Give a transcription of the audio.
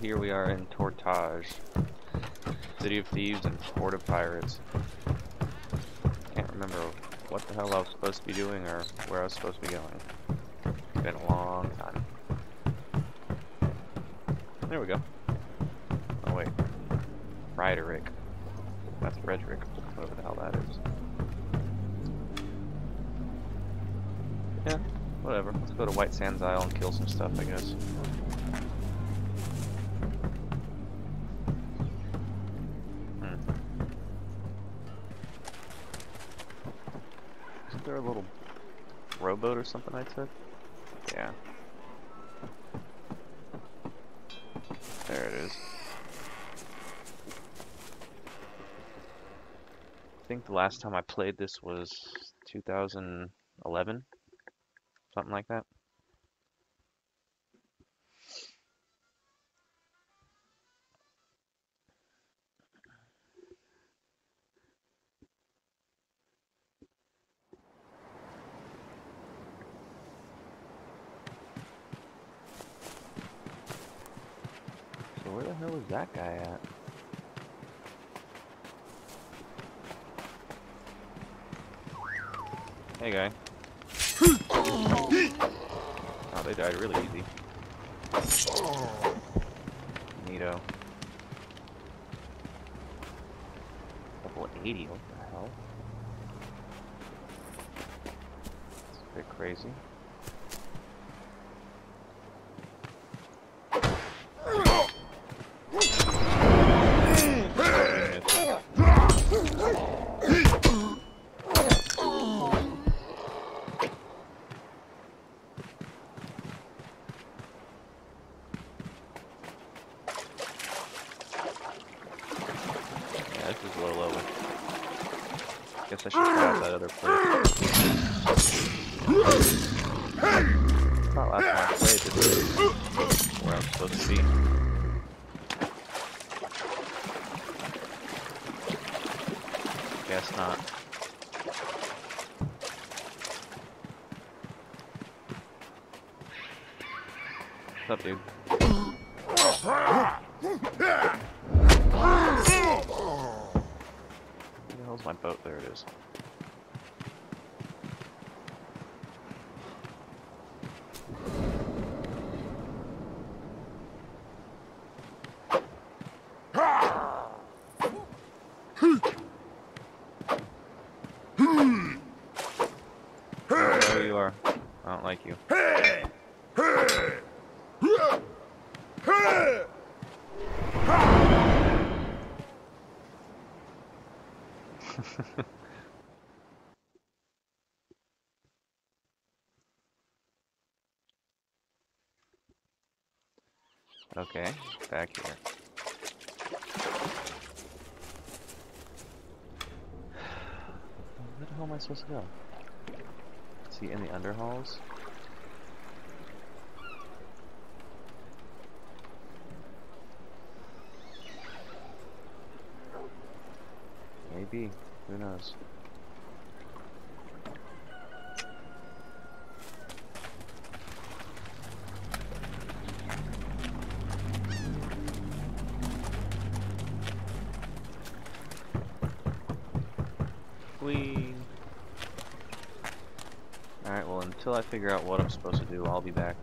here we are in Tortage. City of Thieves and Port of Pirates. Can't remember what the hell I was supposed to be doing or where I was supposed to be going. Been a long time. There we go. Oh wait. Ryderick. That's Frederick, whatever the hell that is. Yeah, whatever. Let's go to White Sands Isle and kill some stuff, I guess. There a little rowboat or something I took? Yeah. There it is. I think the last time I played this was 2011, something like that. So where the hell is that guy at? Hey guy. Oh, they died really easy. Neato. Level 80, what the hell? It's a bit crazy. Yeah, this is low level. Guess I should try that other place. Thought last time I played is where I'm supposed to be. Guess not. What's up, dude? Where the hell's my boat? There it is. There you are. I don't like you. Okay, back here. Where the hell am I supposed to go? Is he in the underhalls? Maybe. Who knows? Whee! Alright, well, until I figure out what I'm supposed to do, I'll be back.